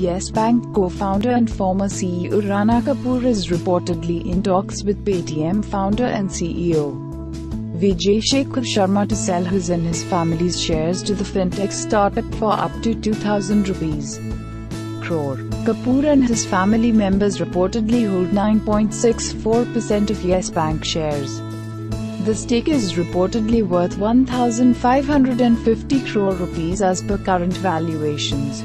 Yes Bank co-founder and former CEO Rana Kapoor is reportedly in talks with Paytm founder and CEO Vijay Shekhar Sharma to sell his and his family's shares to the fintech startup for up to 2000 rupees crore. Kapoor and his family members reportedly hold 9.64% of Yes Bank shares. The stake is reportedly worth 1550 crore rupees as per current valuations.